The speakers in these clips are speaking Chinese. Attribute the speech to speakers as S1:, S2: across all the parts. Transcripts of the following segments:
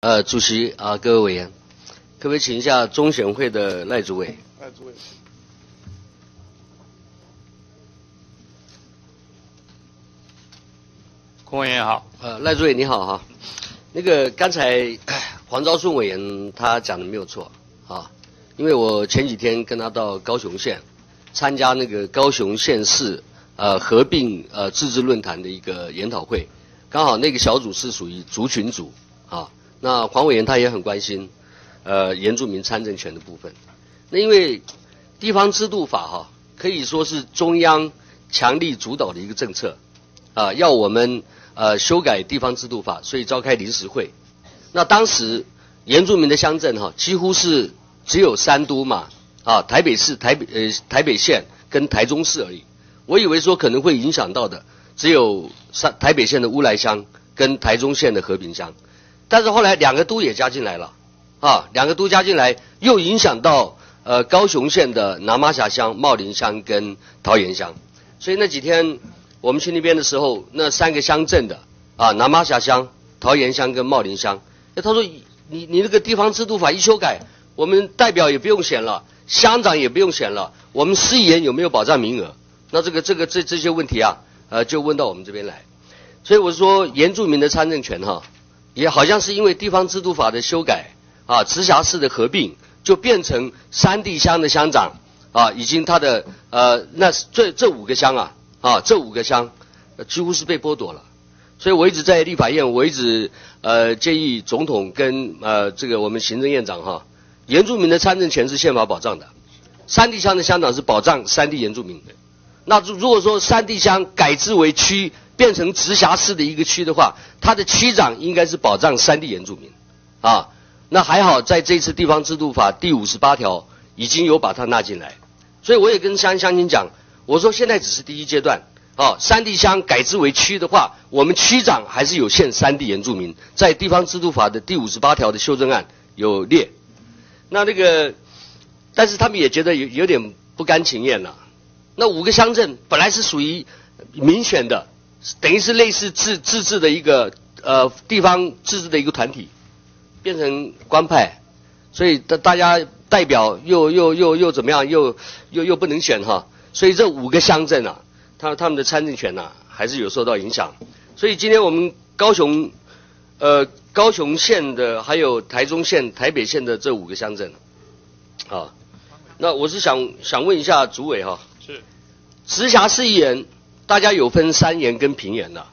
S1: 呃，主席啊，各位委员，可不可以请一下中选会的赖主委？
S2: 赖主委，
S3: 龚委员好，
S1: 呃，赖主委你好哈。那个刚才黄昭顺委员他讲的没有错啊，因为我前几天跟他到高雄县参加那个高雄县市呃合并呃自治论坛的一个研讨会，刚好那个小组是属于族群组啊。那黄委员他也很关心呃原住民参政权的部分。那因为地方制度法哈、可以说是中央强力主导的一个政策啊，要我们呃修改地方制度法，所以召开临时会。那当时原住民的乡镇哈、几乎是只有三都嘛啊，台北市、台北呃台北县跟台中市而已。我以为说可能会影响到的只有三台北县的乌来乡跟台中县的和平乡，但是后来两个都也加进来了啊，两个都加进来又影响到呃高雄县的南麻峡乡、茂林乡跟桃园乡，所以那几天我们去那边的时候，那三个乡镇的啊南麻峡乡、桃园乡跟茂林乡，他说你你那个地方制度法一修改，我们代表也不用选了，乡长也不用选了，我们市议员有没有保障名额？那这个这个这这些问题啊，呃，就问到我们这边来。所以我说原住民的参政权哈、也好像是因为地方制度法的修改啊，直辖市的合并，就变成三地乡的乡长啊，已经他的呃，那这这五个乡啊啊，这五个乡、几乎是被剥夺了。所以我一直在立法院，我一直呃建议总统跟呃这个我们行政院长哈、原住民的参政权是宪法保障的，三地乡的乡长是保障三地原住民的。那如如果说三地乡改制为区，变成直辖市的一个区的话，它的区长应该是保障三地原住民，啊，那还好，在这次地方制度法第五十八条已经有把它纳进来，所以我也跟乡乡亲讲，我说现在只是第一阶段，啊，三地乡改制为区的话，我们区长还是有限三地原住民，在地方制度法的第五十八条的修正案有列，那那个，但是他们也觉得有有点不甘情愿了。那五个乡镇本来是属于民选的，等于是类似自自治的一个呃地方自治的一个团体，变成官派，所以大大家代表又又又又怎么样，又又又不能选哈，所以这五个乡镇啊，他他们的参政权呐、还是有受到影响。所以今天我们高雄呃高雄县的还有台中县、台北县的这五个乡镇。啊，那我是想想问一下主委哈、
S3: 是。
S1: 直辖市议员，大家有分三言跟平原的，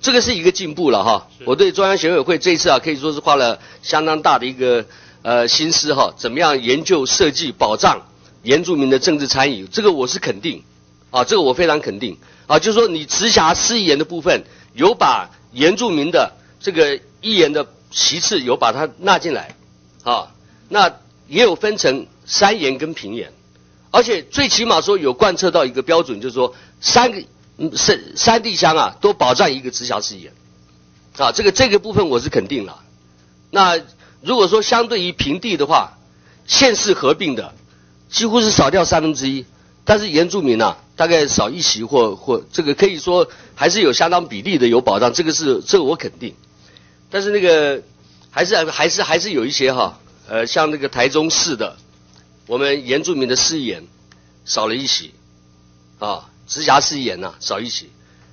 S1: 这个是一个进步了哈。我对中央选委会这一次啊，可以说是花了相当大的一个呃心思哈，怎么样研究设计保障原住民的政治参与，这个我是肯定啊，这个我非常肯定啊，就是说你直辖市议员的部分有把原住民的这个议员的席次有把它纳进来啊，那也有分成三言跟平原。而且最起码说有贯彻到一个标准，就是说三个嗯山山地乡啊都保障一个直辖市议员，啊，这个这个部分我是肯定了。那如果说相对于平地的话，县市合并的几乎是少掉三分之一，但是原住民啊大概少一席或或这个可以说还是有相当比例的有保障，这个是这个我肯定。但是那个还是还是还是有一些哈，呃，像那个台中市的。我们原住民的市议员少了一席，啊，直辖市议员呐、少一起，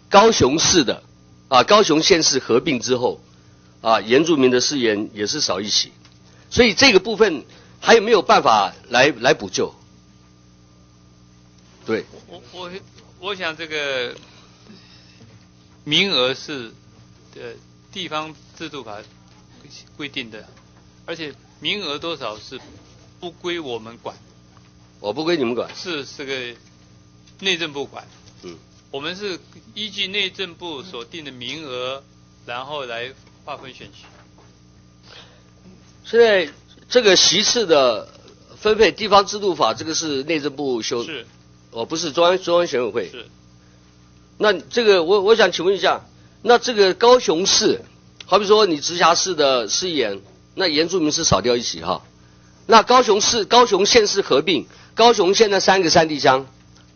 S1: 高雄市的啊，高雄县市合并之后，啊，原住民的市议员也是少一起，所以这个部分还有没有办法来来补救？对，
S3: 我我我想这个名额是呃地方制度法规定的，而且名额多少是不归我们管，
S1: 我不归你们管，
S3: 是这个内政部管。
S1: 嗯，
S3: 我们是依据内政部所定的名额，然后来划分选区。
S1: 现在这个席次的分配，地方制度法这个是内政部修，
S3: 是
S1: 哦，不是中央中央选委会。
S3: 是，
S1: 那这个我我想请问一下，那这个高雄市，好比说你直辖市的市议员，那原住民是少掉一起哈。那高雄市、高雄县市合并，高雄县的三个三地乡，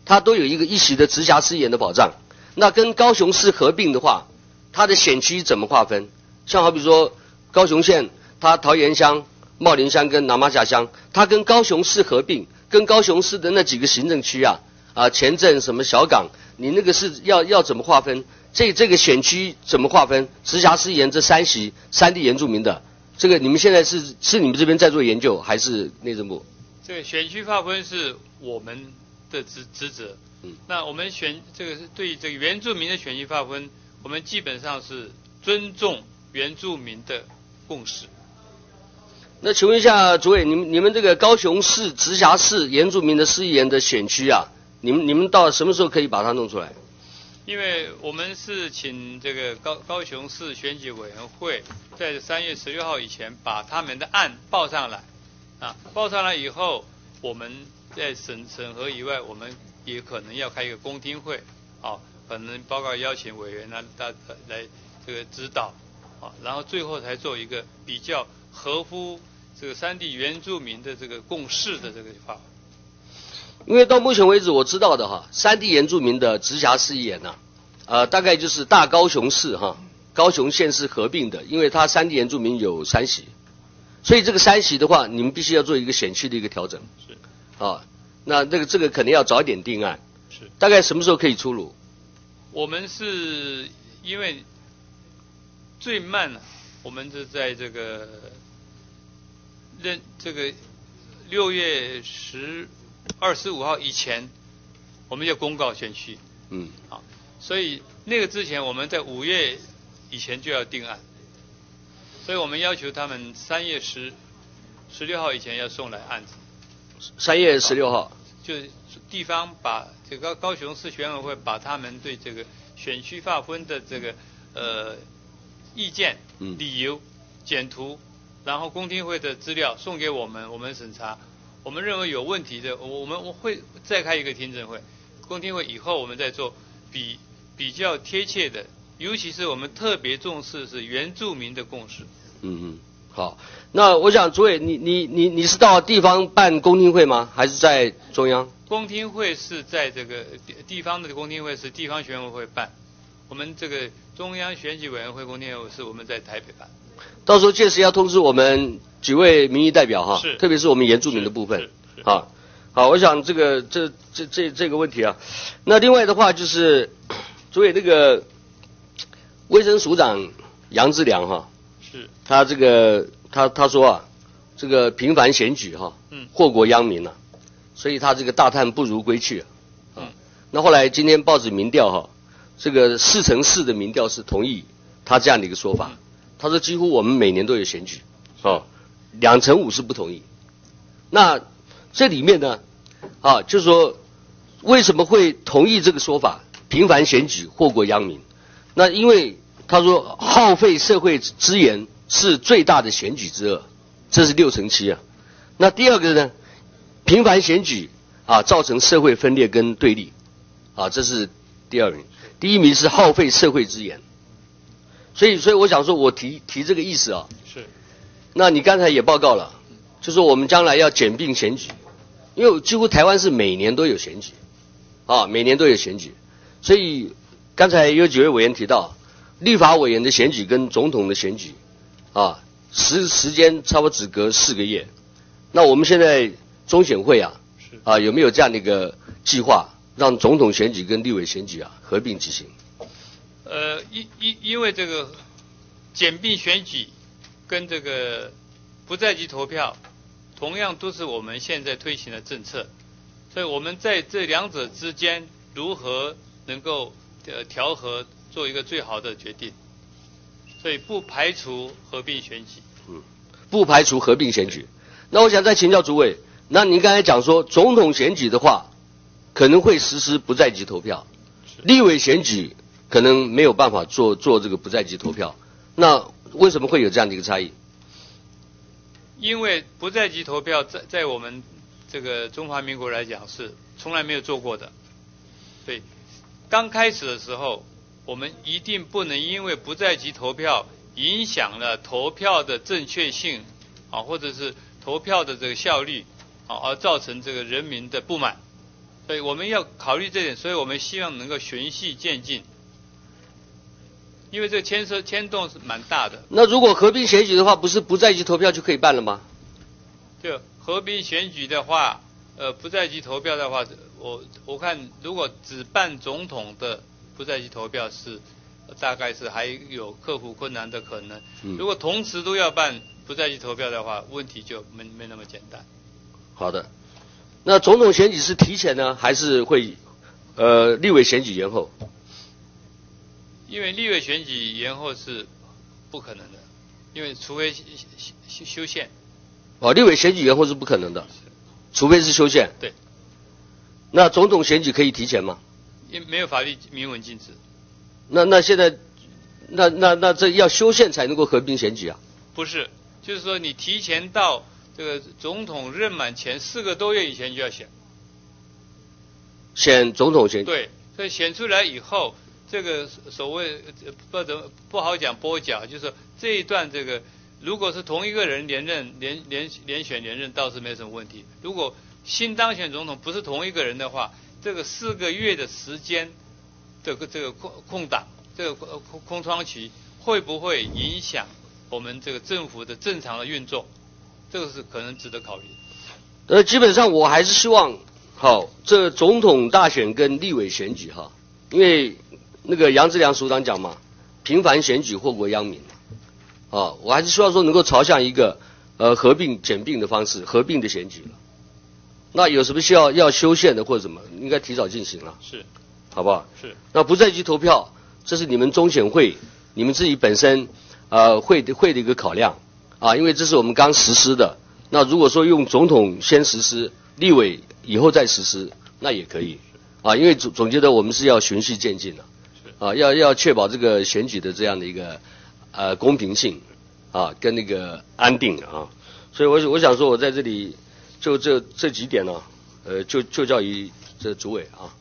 S1: 它都有一个一席的直辖市议员的保障。那跟高雄市合并的话，它的选区怎么划分？像好比说高雄县，它桃园乡、茂林乡跟南麻甲乡，它跟高雄市合并，跟高雄市的那几个行政区啊，啊前镇什么小港，你那个是要要怎么划分？这这个选区怎么划分？直辖市沿这三席三地原住民的，这个你们现在是是你们这边在做研究，还是内政部？
S3: 这个选区划分是我们的职职责。
S1: 嗯
S3: 那我们选这个是对这个原住民的选区划分，我们基本上是尊重原住民的共识。
S1: 那请问一下主委，你们你们这个高雄市直辖市原住民的市议员的选区啊，你们你们到什么时候可以把它弄出来？
S3: 因为我们是请这个高高雄市选举委员会在三月十六号以前把他们的案报上来，啊，报上来以后，我们在审审核以外，我们也可能要开一个公听会，啊，可能包括邀请委员啊大来这个指导，啊，然后最后才做一个比较合乎这个山地原住民的这个共识的这个法。
S1: 因为到目前为止我知道的哈，山地原住民的直辖市议员呢、呃，大概就是大高雄市哈，高雄县是合并的，因为它山地原住民有三席，所以这个三席的话，你们必须要做一个选区的一个调整
S3: 是
S1: 啊。那这个这个肯定要早一点定案，
S3: 是。
S1: 大概什么时候可以出炉？
S3: 我们是因为最慢呢，我们是在这个任这个六月十二十五号以前，我们要公告选区
S1: 嗯，
S3: 好，所以那个之前我们在五月以前就要定案，所以我们要求他们三月十十六号以前要送来案子。
S1: 三月十六号。
S3: 就是地方把这个高雄市选委会把他们对这个选区划分的这个呃意见、
S1: 嗯
S3: 理由、简图，然后公听会的资料送给我们，我们审查。我们认为有问题的，我我们我会再开一个听证会，公听会以后我们再做比比较贴切的，尤其是我们特别重视是原住民的共识。
S1: 嗯嗯，好。那我想，主委，你你你你是到地方办公听会吗？还是在中央？
S3: 公听会是在这个地地方的公听会是地方选委会办，我们这个中央选举委员会公听会是我们在台北办。
S1: 到时候届时要通知我们几位民意代表哈，
S3: 是
S1: 特别是我们原住民的部分
S3: 是是是
S1: 啊。好，我想这个这这这这个问题啊，那另外的话就是，主委那个卫生署长杨志良哈，
S3: 是
S1: 他这个他他说啊，这个频繁选举哈，
S3: 嗯
S1: 祸国殃民呐、所以他这个大叹不如归去啊。那后来今天报纸民调哈，这个四乘四的民调是同意他这样的一个说法。他说几乎我们每年都有选举，哦，两成五是不同意。那这里面呢，啊，就是说为什么会同意这个说法？频繁选举，祸国殃民。那因为他说耗费社会资源是最大的选举之恶，这是六成七啊。那第二个呢，频繁选举啊，造成社会分裂跟对立，啊，这是第二名。第一名是耗费社会资源。所以，所以我想说，我提提这个意思啊。
S3: 是
S1: 那你刚才也报告了，就说我们将来要简并选举，因为几乎台湾是每年都有选举，啊，每年都有选举，所以刚才有几位委员提到，立法委员的选举跟总统的选举，啊，时时间差不多只隔四个月，那我们现在中选会啊，啊，有没有这样的一个计划，让总统选举跟立委选举啊合并执行？
S3: 呃，因因因为这个简并选举跟这个不在籍投票，同样都是我们现在推行的政策，所以我们在这两者之间如何能够呃调和，做一个最好的决定，所以不排除合并选举。嗯。
S1: 不排除合并选举。那我想再请教诸位，那您刚才讲说总统选举的话，可能会实施不在籍投票，立委选举可能没有办法做做这个不在籍投票，那为什么会有这样的一个差异？
S3: 因为不在籍投票在在我们这个中华民国来讲是从来没有做过的，对，刚开始的时候，我们一定不能因为不在籍投票影响了投票的正确性啊，或者是投票的这个效率啊，而造成这个人民的不满，所以我们要考虑这点，所以我们希望能够循序渐进。因为这个牵涉牵动是蛮大的。
S1: 那如果合并选举的话，不是不在籍投票就可以办了吗？
S3: 就合并选举的话，呃，不在籍投票的话，我我看如果只办总统的不再去投票是，大概是还有克服困难的可能。
S1: 嗯
S3: 如果同时都要办不再去投票的话，问题就没没那么简单。
S1: 好的，那总统选举是提前呢，还是会呃立委选举延后？
S3: 因为立委选举延后是不可能的，因为除非修修修宪，
S1: 哦，立委选举延后是不可能的，除非是修宪。
S3: 对。
S1: 那总统选举可以提前吗？
S3: 没有法律明文禁止。
S1: 那那现在，那那那这要修宪才能够合并选举啊？
S3: 不是，就是说你提前到这个总统任满前四个多月以前就要选。
S1: 选总统选举。
S3: 对，所以选出来以后，这个所谓呃不怎么不好讲拨角，就是说这一段这个如果是同一个人连任连连连选连任倒是没什么问题。如果新当选总统不是同一个人的话，这个四个月的时间，这个这个空空档，这个空空窗期会不会影响我们这个政府的正常的运作？这个是可能值得考虑。
S1: 呃，基本上我还是希望，好，这总统大选跟立委选举哈，因为那个杨志良署长讲嘛，频繁选举祸国殃民，啊，我还是希望说能够朝向一个呃合并简并的方式，合并的选举。那有什么需要要修宪的或者什么，应该提早进行了，
S3: 是。
S1: 好不好？
S3: 是，
S1: 那不再去投票，这是你们中选会你们自己本身呃会的会的一个考量。啊，因为这是我们刚实施的。那如果说用总统先实施，立委以后再实施，那也可以。啊，因为总总觉得我们是要循序渐进的。啊，要要确保这个选举的这样的一个呃公平性啊，跟那个安定啊，所以我我想说，我在这里就这这几点呢、呃，就就教于这主委啊。